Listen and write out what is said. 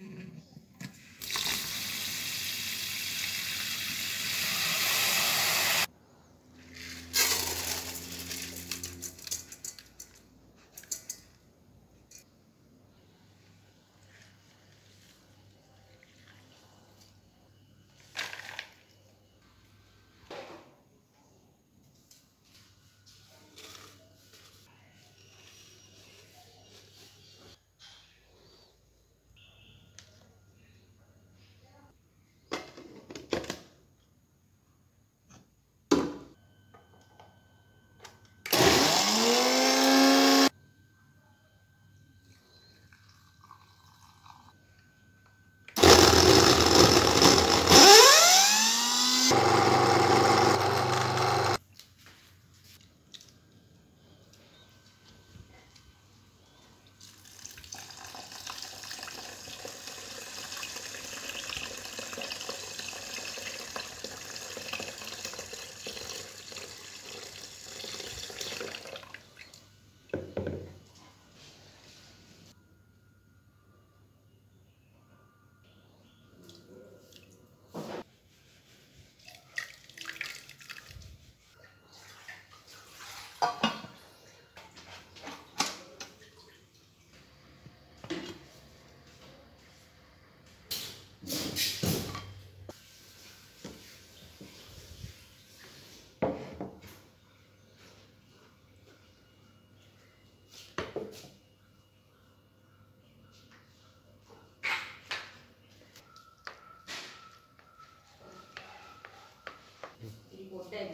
Mm-hmm. 我带你